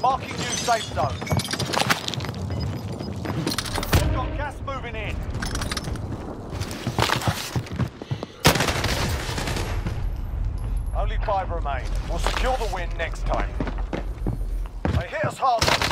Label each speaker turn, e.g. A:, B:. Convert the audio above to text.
A: Marking new safe zone. We've got gas moving in. Only five remain. We'll secure the win next time. They hit us hard